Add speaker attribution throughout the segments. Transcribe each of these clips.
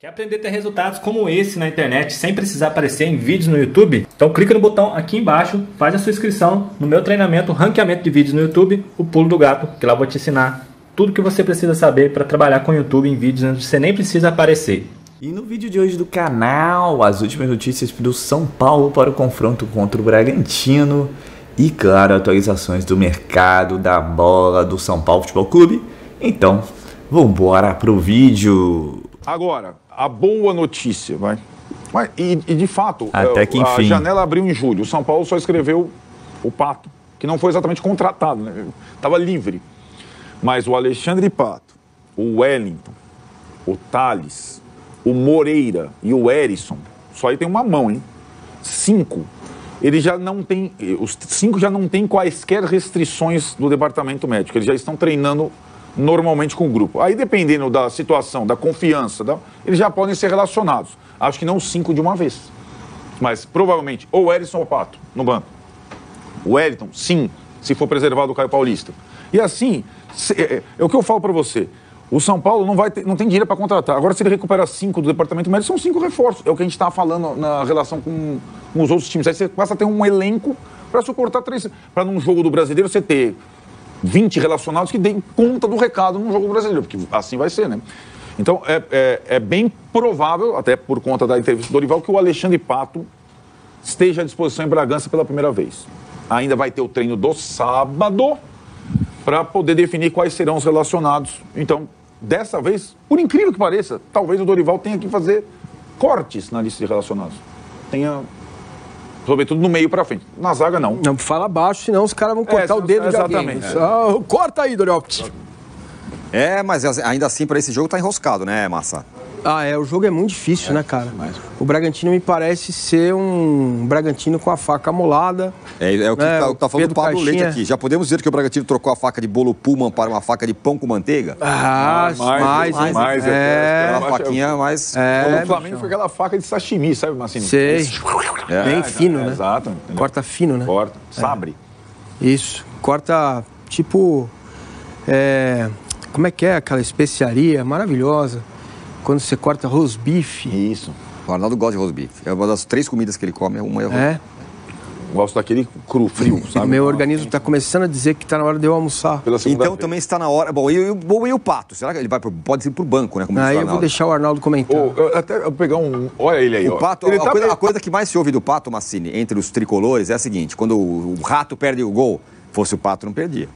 Speaker 1: Quer aprender a ter resultados como esse na internet sem precisar aparecer em vídeos no YouTube? Então clica no botão aqui embaixo, faz a sua inscrição no meu treinamento Ranqueamento de Vídeos no YouTube, o Pulo do Gato, que lá eu vou te ensinar tudo que você precisa saber para trabalhar com o YouTube em vídeos onde você nem precisa aparecer.
Speaker 2: E no vídeo de hoje do canal, as últimas notícias do São Paulo para o confronto contra o Bragantino e, claro, atualizações do mercado da bola do São Paulo Futebol Clube. Então, vambora pro vídeo.
Speaker 3: Agora, a boa notícia, vai. Mas, e, e, de fato,
Speaker 2: Até que,
Speaker 3: a
Speaker 2: enfim.
Speaker 3: janela abriu em julho. O São Paulo só escreveu o Pato, que não foi exatamente contratado, né? Estava livre. Mas o Alexandre Pato, o Wellington, o Thales, o Moreira e o Erisson, só aí tem uma mão, hein? Cinco. Eles já não têm, os cinco já não têm quaisquer restrições do departamento médico. Eles já estão treinando normalmente com o grupo. Aí, dependendo da situação, da confiança, da, eles já podem ser relacionados. Acho que não cinco de uma vez. Mas provavelmente, ou o ou Pato no banco. O Wellington, sim, se for preservado o Caio Paulista. E assim, se, é, é, o que eu falo para você. O São Paulo não, vai ter, não tem dinheiro para contratar. Agora, se ele recupera cinco do departamento médico, são cinco reforços. É o que a gente estava falando na relação com, com, os outros times. Aí você passa a ter um elenco para suportar três. Para num jogo do brasileiro você ter 20 relacionados que deem conta do recado num jogo brasileiro, porque assim vai ser, né? Então, é, é, é bem provável, até por conta da entrevista do Dorival, que o Alexandre Pato esteja à disposição em Bragança pela primeira vez. Ainda vai ter o treino do sábado para poder definir quais serão os relacionados. Então, dessa vez, por incrível que pareça, talvez o Dorival tenha que fazer cortes na lista de relacionados. Tenha sobretudo no meio para frente. Na zaga, não.
Speaker 4: Não fala baixo, senão os caras vão cortar
Speaker 3: É,
Speaker 4: o dedo
Speaker 3: exatamente.
Speaker 4: de alguém. Ah, corta aí, Dorival.
Speaker 5: É, mas ainda assim para esse jogo tá enroscado, né, Massa?
Speaker 4: Ah, é, o jogo é muito difícil, né, cara? O Bragantino me parece ser um Bragantino com a faca amolada.
Speaker 5: É, é o que
Speaker 4: É,
Speaker 5: tá, tá falando
Speaker 4: Pedro
Speaker 5: o Pablo
Speaker 4: Caixinha.
Speaker 5: Leite aqui. Já podemos dizer que o Bragantino trocou a faca de bolo Pullman para uma faca de pão com manteiga?
Speaker 4: Ah, mais,
Speaker 3: mais, mais,
Speaker 4: é,
Speaker 5: Era uma faquinha mais...
Speaker 4: É,
Speaker 3: o Flamengo foi aquela faca de sashimi, sabe, Massini?
Speaker 4: sei.
Speaker 5: É.
Speaker 4: Bem fino,
Speaker 3: É,
Speaker 4: né?
Speaker 3: Exato. entendeu?
Speaker 4: Corta fino, né?
Speaker 3: Corta. Sabre.
Speaker 4: Isso. Corta, tipo. é, como é que é aquela especiaria maravilhosa? Quando você corta rosbife.
Speaker 3: Isso.
Speaker 5: O Arnaldo gosta de roast beef. É uma das três comidas que ele come, uma é o
Speaker 4: É.
Speaker 3: Gosto daquele cru, frio, sabe?
Speaker 4: Meu organismo está começando a dizer que está na hora de eu almoçar.
Speaker 3: Pela segunda
Speaker 5: Então
Speaker 3: vez.
Speaker 5: também está na hora... Bom, e, o- bom, e o Pato? Será que ele vai pro, pode ir pro banco, né? Como
Speaker 4: Aí
Speaker 5: o
Speaker 4: eu vou deixar o Arnaldo comentar.
Speaker 3: Eu até eu pegar um. Olha ele aí, ó.
Speaker 5: O Pato,
Speaker 3: ele
Speaker 5: a,
Speaker 3: tá
Speaker 5: coisa, a coisa que mais se ouve do Pato, Massini, entre os tricolores é a seguinte: quando o, o rato perde o gol, fosse o Pato, não perdia.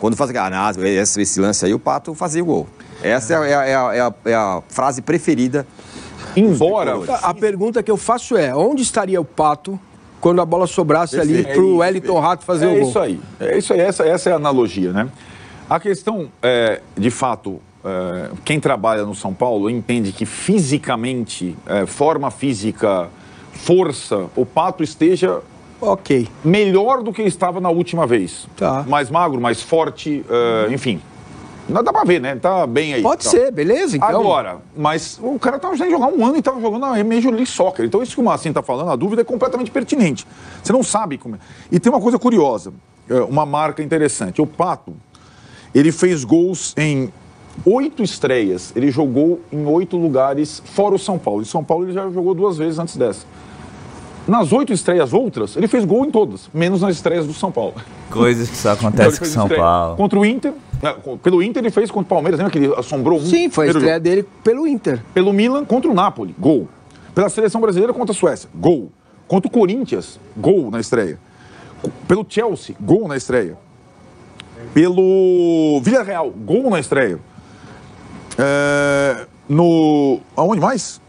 Speaker 5: Quando faz aquela, ah, esse, esse lance aí, o Pato fazia o gol. Essa é, a- é é a, é a- é a frase preferida.
Speaker 3: Embora.
Speaker 4: A pergunta que eu faço é: onde estaria o pato quando a bola sobrasse ali
Speaker 3: É
Speaker 4: pro
Speaker 3: isso,
Speaker 4: Wellington Rato fazer
Speaker 3: é
Speaker 4: o gol?
Speaker 3: isso aí. É isso aí. Essa, essa é a analogia, né? A questão, é, de fato, é, quem trabalha no São Paulo entende que fisicamente, é, forma física, força, o Pato esteja
Speaker 4: Ok.
Speaker 3: melhor do que estava na última vez.
Speaker 4: Tá.
Speaker 3: Mais magro, mais forte, é, enfim. Não dá pra ver, né? Tá bem aí.
Speaker 4: Pode
Speaker 3: Tá.
Speaker 4: ser, beleza? Então.
Speaker 3: Agora, mas o cara tava sem jogar um ano e tava jogando na Major League Soccer. Então, isso que o Massinho tá falando, a dúvida é completamente pertinente. Você não sabe como é. E tem uma coisa curiosa, é, uma marca interessante. O Pato, ele fez gols em oito estreias. Ele jogou em oito lugares, fora o São Paulo. Em São Paulo, ele já jogou duas vezes antes dessa. Nas oito estreias outras, ele fez gol em todas, menos nas estreias do São Paulo.
Speaker 2: Coisas que só
Speaker 3: Então,
Speaker 2: acontecem com São
Speaker 3: estreia
Speaker 2: Paulo.
Speaker 3: Contra o Inter. né, Pelo Inter ele fez contra o Palmeiras, lembra que ele assombrou um?
Speaker 4: Sim, foi a estreia
Speaker 3: jogo?
Speaker 4: dele pelo Inter.
Speaker 3: Pelo Milan contra o Napoli, gol. Pela seleção brasileira contra a Suécia, gol. Contra o Corinthians, gol na estreia. Pelo Chelsea, gol na estreia. Pelo Villarreal, gol na estreia. É, no. Aonde mais?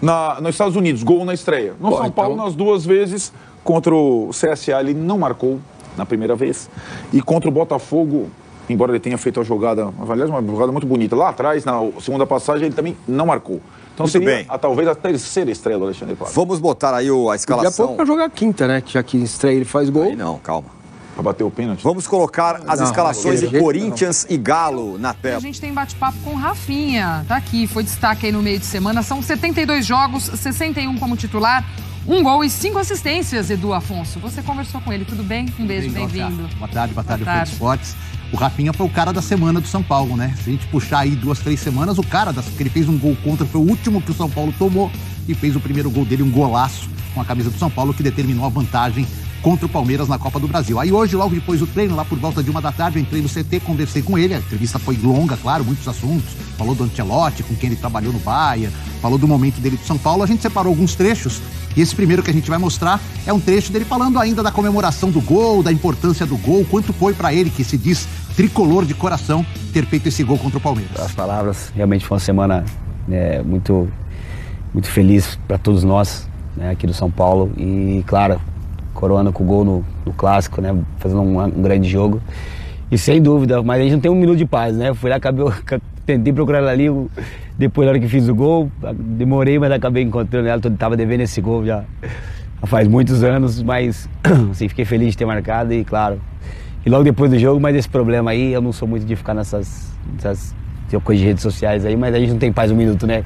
Speaker 3: Na, nos Estados Unidos, gol na estreia. No
Speaker 4: Pô,
Speaker 3: São Paulo,
Speaker 4: então-
Speaker 3: nas duas vezes. Contra o CSA, ele não marcou na primeira vez. E contra o Botafogo, embora ele tenha feito a jogada, aliás, uma jogada muito bonita. Lá atrás, na segunda passagem, ele também não marcou. Então
Speaker 5: Muito
Speaker 3: seria
Speaker 5: bem.
Speaker 3: a, talvez a terceira estrela do Alexandre Pato.
Speaker 5: Vamos botar aí o- a
Speaker 4: Daqui a
Speaker 5: escalação.
Speaker 4: pouco pra jogar quinta, né? Já que estreia ele faz gol.
Speaker 5: Aí não, calma.
Speaker 3: Pra bater o pênalti.
Speaker 5: Vamos colocar as
Speaker 4: Não,
Speaker 5: escalações de Corinthians e Galo na
Speaker 6: E a
Speaker 5: tela.
Speaker 6: gente tem bate-papo com o Rafinha. Tá aqui, foi destaque aí no meio de semana. São 72 jogos, 61 como titular, um gol e cinco assistências, Edu Afonso. Você conversou com ele, tudo bem? Um beijo,
Speaker 7: Bem,
Speaker 6: bem-vindo.
Speaker 7: Boa tarde, boa tarde, Boa
Speaker 6: tarde.
Speaker 7: Esportes. O Rafinha foi o cara da semana do São Paulo, né? Se a gente puxar aí duas, três semanas, o cara das, que ele fez um gol contra foi o último que o São Paulo tomou e fez o primeiro gol dele, um golaço com a camisa do São Paulo, que determinou a vantagem contra o Palmeiras na Copa do Brasil. Aí hoje, logo depois do treino, lá por volta de uma da tarde, eu entrei no CT, conversei com ele. A entrevista foi longa, claro, muitos assuntos. Falou do Ancelotti, com quem ele trabalhou no Bahia, falou do momento dele do São Paulo. A gente separou alguns trechos e esse primeiro que a gente vai mostrar é um trecho dele falando ainda da comemoração do gol, da importância do gol, quanto foi para ele, que se diz tricolor de coração, ter feito esse gol contra o Palmeiras.
Speaker 8: As palavras, realmente foi uma semana é, muito, muito feliz para todos nós né, aqui do São Paulo e, claro, coroando com o gol no, no clássico, né, fazendo um, um, grande jogo. E sem dúvida, mas a gente não tem um minuto de paz, né? Fui lá, acabei, tentei procurar ela ali, depois na hora que fiz o gol, demorei, mas acabei encontrando ela, estava devendo esse gol já faz muitos anos, mas assim, fiquei feliz de ter marcado e claro. E logo depois do jogo, mas esse problema aí, eu não sou muito de ficar nessas, nessas coisas de redes sociais aí, mas a gente não tem paz um minuto, né?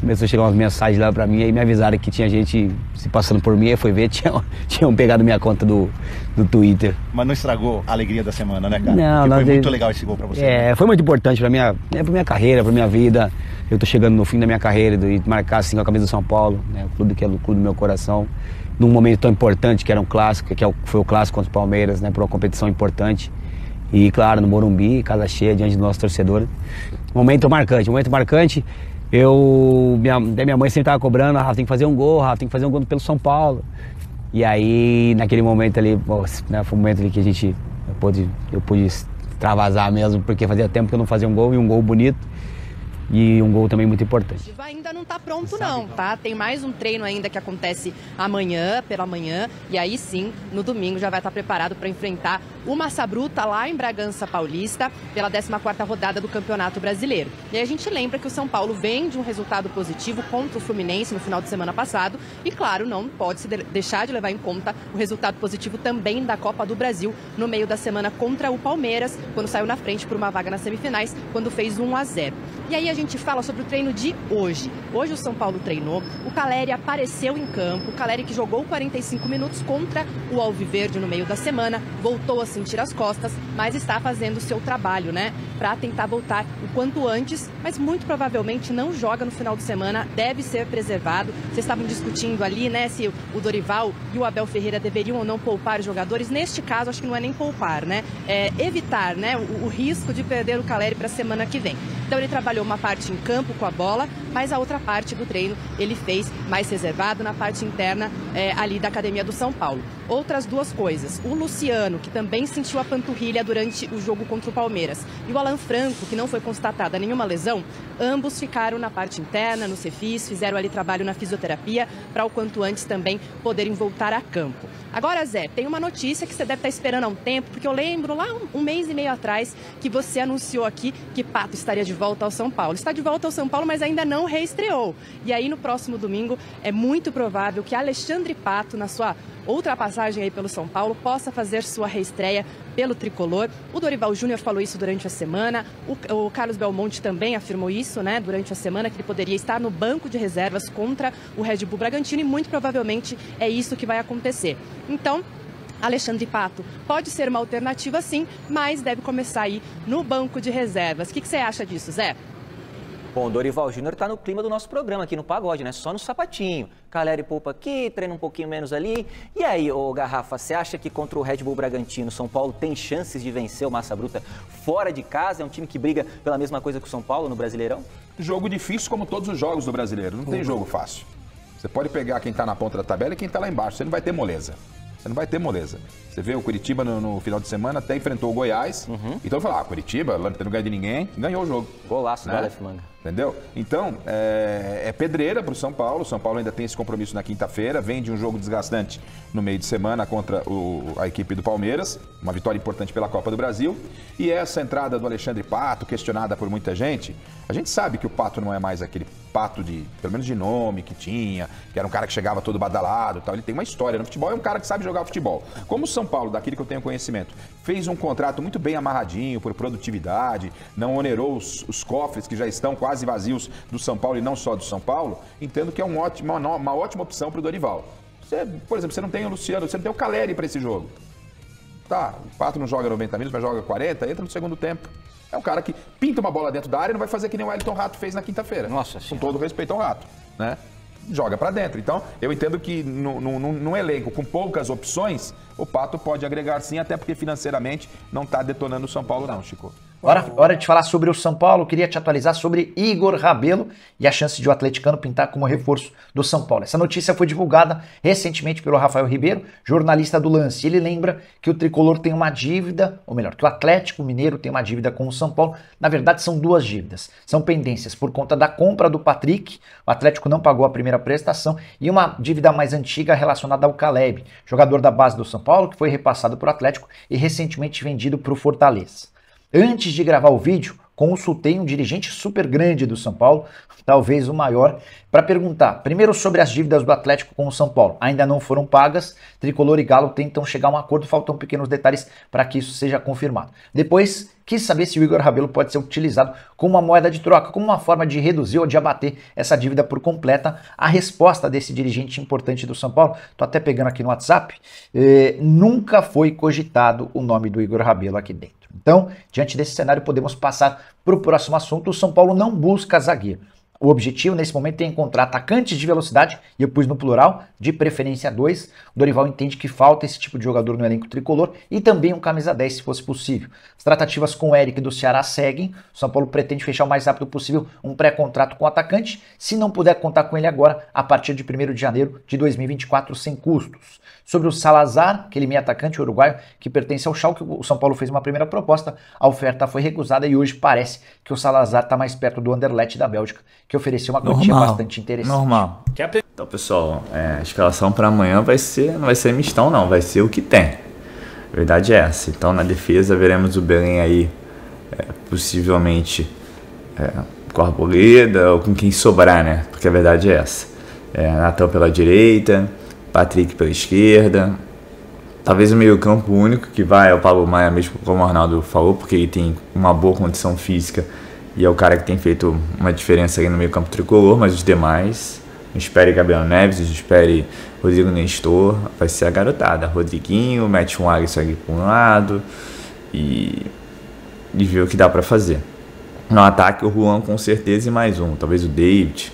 Speaker 8: Começou a chegar umas mensagens lá pra mim, aí me avisaram que tinha gente se passando por mim, aí foi ver, tinham, tinham pegado minha conta do, do Twitter.
Speaker 9: Mas não estragou a alegria da semana, né, cara?
Speaker 8: Não,
Speaker 9: não.
Speaker 8: Foi
Speaker 9: muito legal esse gol pra você.
Speaker 8: É,
Speaker 9: né?
Speaker 8: foi muito importante pra minha, né, pra minha carreira, pra minha vida. Eu tô chegando no fim da minha carreira e marcar assim com a camisa do São Paulo, né? O clube que é o clube do meu coração. Num momento tão importante que era um clássico, que é foi o clássico contra o Palmeiras, né? Por uma competição importante. E claro, no Morumbi, casa cheia, diante do nosso torcedor. Momento marcante, momento marcante. Eu, minha, minha mãe sempre estava cobrando, Rafa tem que fazer um gol, Rafa tem que fazer um gol pelo São Paulo. E aí, naquele momento ali, né, foi um momento ali que a gente, eu pude, eu pude extravasar mesmo, porque fazia tempo que eu não fazia um gol e um gol bonito e um gol também muito importante.
Speaker 10: Ainda não está pronto não, tá? Tem mais um treino ainda que acontece amanhã, pela manhã, e aí sim, no domingo já vai estar preparado para enfrentar o Massa Bruta lá em Bragança Paulista pela 14ª rodada do Campeonato Brasileiro. E aí a gente lembra que o São Paulo vem de um resultado positivo contra o Fluminense no final de semana passado e claro, não pode se deixar de levar em conta o resultado positivo também da Copa do Brasil no meio da semana contra o Palmeiras, quando saiu na frente por uma vaga nas semifinais, quando fez 1 a 0. E aí a gente fala sobre o treino de hoje. Hoje o São Paulo treinou, o Caleri apareceu em campo, o Caleri que jogou 45 minutos contra o Alviverde no meio da semana, voltou a sentir as costas, mas está fazendo o seu trabalho, né? Para tentar voltar o quanto antes, mas muito provavelmente não joga no final de semana, deve ser preservado. Vocês estavam discutindo ali, né, se o Dorival e o Abel Ferreira deveriam ou não poupar os jogadores. Neste caso, acho que não é nem poupar, né? É evitar, né, o, o risco de perder o Caleri para a semana que vem. Então ele trabalhou uma parte em campo com a bola, mas a outra parte do treino ele fez mais reservado na parte interna é, ali da academia do São Paulo. Outras duas coisas: o Luciano, que também sentiu a panturrilha durante o jogo contra o Palmeiras, e o Alan Franco, que não foi constatada nenhuma lesão, ambos ficaram na parte interna, no Cefis, fizeram ali trabalho na fisioterapia para o quanto antes também poderem voltar a campo. Agora, Zé, tem uma notícia que você deve estar esperando há um tempo, porque eu lembro lá um, um mês e meio atrás que você anunciou aqui que Pato estaria de volta ao São Paulo. Está de volta ao São Paulo, mas ainda não reestreou. E aí, no próximo domingo, é muito provável que Alexandre Pato, na sua outra passagem aí pelo São Paulo, possa fazer sua reestreia pelo tricolor. O Dorival Júnior falou isso durante a semana, o, o, Carlos Belmonte também afirmou isso, né, durante a semana, que ele poderia estar no banco de reservas contra o Red Bull Bragantino e muito provavelmente é isso que vai acontecer. Então, Alexandre Pato pode ser uma alternativa sim, mas deve começar aí no banco de reservas. O que, que você acha disso, Zé?
Speaker 11: Bom, Dorival Júnior está no clima do nosso programa aqui no Pagode, né? Só no sapatinho. Caleri poupa aqui, treina um pouquinho menos ali. E aí, ô Garrafa, você acha que contra o Red Bull Bragantino, São Paulo tem chances de vencer o Massa Bruta fora de casa? É um time que briga pela mesma coisa que o São Paulo no Brasileirão?
Speaker 12: Jogo difícil como todos os jogos do Brasileiro. Não uhum. tem jogo fácil. Você pode pegar quem está na ponta da tabela e quem está lá embaixo. Você não vai ter moleza. Você não vai ter moleza. Você vê o Curitiba no, no final de semana até enfrentou o Goiás. Uhum. Então falar, ah, Curitiba, não ganha de ninguém, ganhou o jogo.
Speaker 11: Golaço né? do Aleph Manga.
Speaker 12: Entendeu? Então, é, é pedreira para o São Paulo. O São Paulo ainda tem esse compromisso na quinta-feira. Vem de um jogo desgastante no meio de semana contra o, a equipe do Palmeiras. Uma vitória importante pela Copa do Brasil. E essa entrada do Alexandre Pato, questionada por muita gente. A gente sabe que o Pato não é mais aquele pato de, pelo menos de nome que tinha, que era um cara que chegava todo badalado tal. Ele tem uma história no futebol, é um cara que sabe jogar futebol. Como o São Paulo, daquele que eu tenho conhecimento, fez um contrato muito bem amarradinho por produtividade, não onerou os, os cofres que já estão quase quase vazios do São Paulo e não só do São Paulo, entendo que é um ótimo, uma, uma ótima opção para o Dorival. Você, por exemplo, você não tem o Luciano, você não tem o Caleri para esse jogo. Tá, o Pato não joga 90 minutos, mas joga 40, entra no segundo tempo. É um cara que pinta uma bola dentro da área e não vai fazer que nem o Wellington Rato fez na quinta-feira.
Speaker 11: Nossa
Speaker 12: Com todo respeito ao Rato, né? Joga pra dentro. Então, eu entendo que num elenco com poucas opções, o Pato pode agregar sim, até porque financeiramente não tá detonando o São Paulo não, Chico.
Speaker 13: Hora, hora de falar sobre o São Paulo, queria te atualizar sobre Igor Rabelo e a chance de o atleticano pintar como reforço do São Paulo. Essa notícia foi divulgada recentemente pelo Rafael Ribeiro, jornalista do Lance. Ele lembra que o tricolor tem uma dívida, ou melhor, que o Atlético Mineiro tem uma dívida com o São Paulo. Na verdade, são duas dívidas. São pendências por conta da compra do Patrick, o Atlético não pagou a primeira prestação, e uma dívida mais antiga relacionada ao Caleb, jogador da base do São Paulo, que foi repassado para o Atlético e recentemente vendido para o Fortaleza. Antes de gravar o vídeo, consultei um dirigente super grande do São Paulo, talvez o maior, para perguntar primeiro sobre as dívidas do Atlético com o São Paulo. Ainda não foram pagas, Tricolor e Galo tentam chegar a um acordo, faltam pequenos detalhes para que isso seja confirmado. Depois, quis saber se o Igor Rabelo pode ser utilizado como uma moeda de troca, como uma forma de reduzir ou de abater essa dívida por completa. A resposta desse dirigente importante do São Paulo, tô até pegando aqui no WhatsApp, eh, nunca foi cogitado o nome do Igor Rabelo aqui dentro. Então, diante desse cenário, podemos passar para o próximo assunto. O São Paulo não busca zagueiro. O objetivo nesse momento é encontrar atacantes de velocidade, e eu pus no plural, de preferência dois. O Dorival entende que falta esse tipo de jogador no elenco tricolor e também um camisa 10, se fosse possível. As tratativas com o Eric do Ceará seguem. O São Paulo pretende fechar o mais rápido possível um pré-contrato com o atacante, se não puder contar com ele agora, a partir de 1 de janeiro de 2024, sem custos. Sobre o Salazar, aquele meio atacante uruguaio que pertence ao Schalke, o São Paulo fez uma primeira proposta, a oferta foi recusada e hoje parece que o Salazar está mais perto do Anderlecht da Bélgica, que ofereceu uma quantia
Speaker 2: Normal.
Speaker 13: bastante interessante.
Speaker 2: Normal. Então, pessoal, é, a escalação para amanhã vai ser, não vai ser mistão, não, vai ser o que tem. A verdade é essa. Então, na defesa, veremos o Belém aí, é, possivelmente é, com a Arboleda ou com quem sobrar, né? Porque a verdade é essa. É, Natan pela direita, Patrick pela esquerda. Talvez o meio-campo único que vai é o Pablo Maia, mesmo como o Arnaldo falou, porque ele tem uma boa condição física e é o cara que tem feito uma diferença aí no meio-campo tricolor, mas os demais, espere Gabriel Neves, espere Rodrigo Nestor, vai ser a garotada. Rodriguinho, mete um Alisson aqui para um lado e, e vê o que dá para fazer. No ataque, o Juan com certeza e mais um, talvez o David,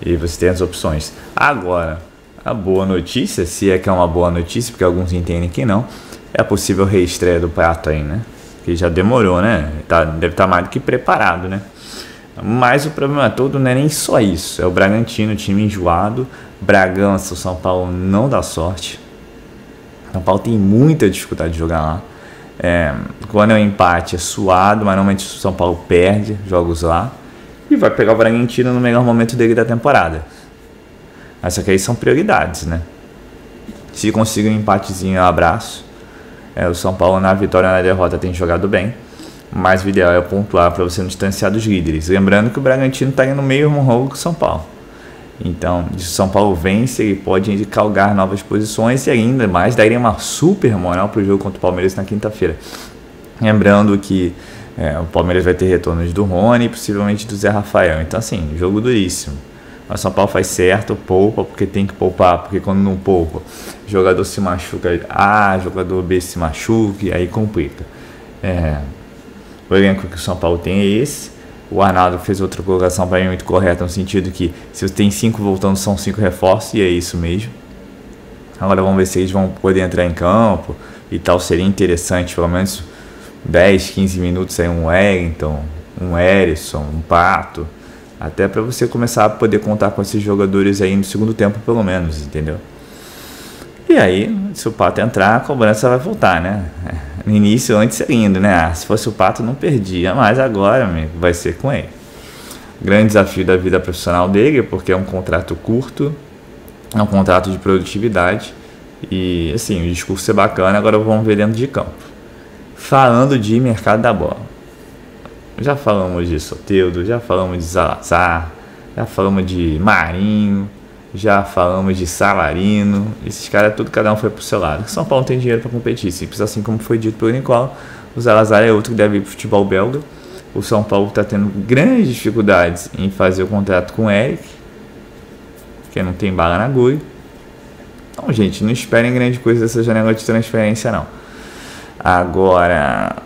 Speaker 2: e você tem as opções. Agora, a boa notícia, se é que é uma boa notícia, porque alguns entendem que não, é a possível reestreia do Prato aí, né? Que já demorou, né? Tá, deve estar mais do que preparado, né? Mas o problema todo não é nem só isso. É o Bragantino, time enjoado. Bragança, o São Paulo não dá sorte. São Paulo tem muita dificuldade de jogar lá. É, quando é um empate é suado, mas normalmente o São Paulo perde jogos lá. E vai pegar o Bragantino no melhor momento dele da temporada. Mas só que aí são prioridades, né? Se conseguir um empatezinho, eu abraço. É, o São Paulo na vitória e na derrota tem jogado bem. Mas o ideal é pontuar para você não distanciar dos líderes. Lembrando que o Bragantino está no mesmo rolo que o São Paulo. Então, se o São Paulo vence, ele pode galgar novas posições e ainda mais daria uma super moral para o jogo contra o Palmeiras na quinta-feira. Lembrando que é, o Palmeiras vai ter retornos do Rony e possivelmente do Zé Rafael. Então, assim, jogo duríssimo. Mas São Paulo faz certo, poupa porque tem que poupar, porque quando não poupa, jogador se machuca, ah, jogador B se machuca, e aí complica. É, o elenco que o São Paulo tem é esse. O Arnaldo fez outra colocação para mim muito correta, no sentido que se tem cinco voltando, são cinco reforços, e é isso mesmo. Agora vamos ver se eles vão poder entrar em campo e tal. Seria interessante, pelo menos 10, 15 minutos aí, um Wellington, um Erisson, um Pato. Até para você começar a poder contar com esses jogadores aí no segundo tempo, pelo menos, entendeu? E aí, se o Pato entrar, a cobrança vai voltar, né? No início, antes seria indo, né? Ah, se fosse o Pato, não perdia, mas agora, amigo, vai ser com ele. Grande desafio da vida profissional dele, porque é um contrato curto, é um contrato de produtividade. E, assim, o discurso é bacana, agora vamos ver dentro de campo. Falando de mercado da bola. Já falamos de Soteudo, já falamos de Salazar, já falamos de Marinho, já falamos de Salarino. Esses caras, tudo cada um foi pro seu lado. São Paulo tem dinheiro para competir. Simples assim como foi dito pelo Nicola. O Salazar é outro que deve ir pro futebol belga. O São Paulo está tendo grandes dificuldades em fazer o contrato com o Eric, que não tem bala na agulha. Então, gente, não esperem grande coisa dessa janela de transferência, não. Agora,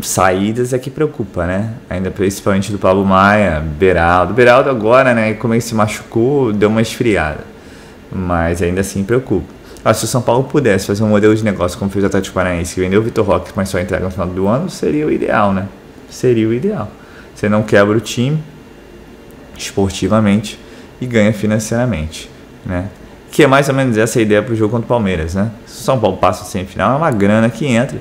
Speaker 2: saídas é que preocupa, né? Ainda principalmente do Pablo Maia, Beraldo. Beraldo agora, né, como ele se machucou, deu uma esfriada. Mas ainda assim preocupa. Ah, se o São Paulo pudesse fazer um modelo de negócio como fez o Atlético Paranaense, que vendeu o Vitor Roque, mas só entrega no final do ano, seria o ideal, né? Seria o ideal. Você não quebra o time esportivamente e ganha financeiramente, né? Que é mais ou menos essa a ideia para o jogo contra o Palmeiras, né? Se o São Paulo passa sem final, é uma grana que entra.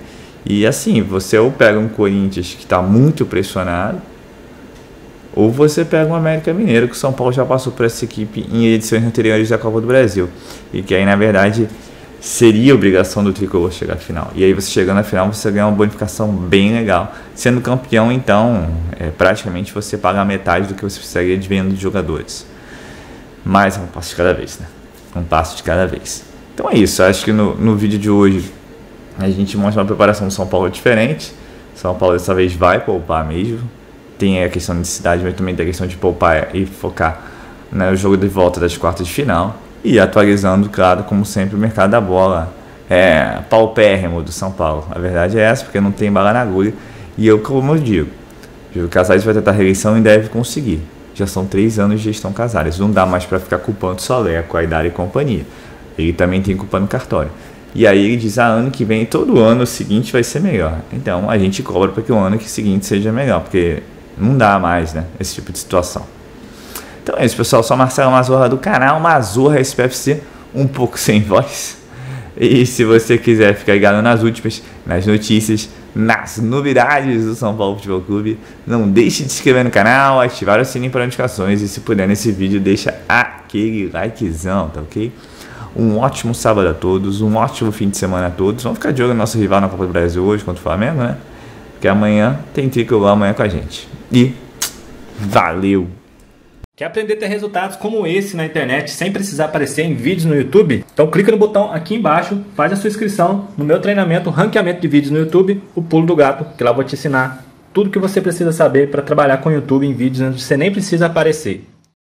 Speaker 2: E assim, você ou pega um Corinthians que está muito pressionado, ou você pega um América Mineiro, que o São Paulo já passou por essa equipe em edições anteriores da Copa do Brasil. E que aí, na verdade, seria obrigação do tricolor chegar à final. E aí, você chegando à final, você ganha uma bonificação bem legal. Sendo campeão, então, é, praticamente você paga metade do que você precisaria de venda de jogadores. Mas é um passo de cada vez, né? Um passo de cada vez. Então é isso. Acho que no, no vídeo de hoje a gente mostra uma preparação do São Paulo diferente. São Paulo dessa vez vai poupar mesmo tem a questão de cidade, mas também tem a questão de poupar e focar no jogo de volta das quartas de final. E atualizando, claro, como sempre, o mercado da bola. É paupérrimo do São Paulo. A verdade é essa, porque não tem bala na agulha. E eu, como eu digo, o Casares vai tentar a reeleição e deve conseguir. Já são três anos de gestão Casares. Não dá mais para ficar culpando Solé, Quaidara e companhia. Ele também tem culpa no cartório. E aí ele diz, ah, ano que vem, todo ano seguinte vai ser melhor. Então a gente cobra para que o ano seguinte seja melhor, porque não dá mais, né? Esse tipo de situação. Então é isso, pessoal. Sou Marcelo Mazorra do canal Mazorra SPFC, um pouco sem voz. E se você quiser ficar ligado nas últimas, nas notícias, nas novidades do São Paulo Futebol Clube, não deixe de se inscrever no canal, ativar o sininho para notificações e se puder nesse vídeo, deixa aquele likezão, tá ok? Um ótimo sábado a todos, um ótimo fim de semana a todos. Vamos ficar de olho no nosso rival na Copa do Brasil hoje contra o Flamengo, né? Porque amanhã tem tricolor amanhã com a gente. E valeu!
Speaker 1: Quer aprender a ter resultados como esse na internet sem precisar aparecer em vídeos no YouTube? Então clica no botão aqui embaixo, faz a sua inscrição no meu treinamento Ranqueamento de Vídeos no YouTube, o Pulo do Gato, que lá eu vou te ensinar tudo que você precisa saber para trabalhar com o YouTube em vídeos onde você nem precisa aparecer.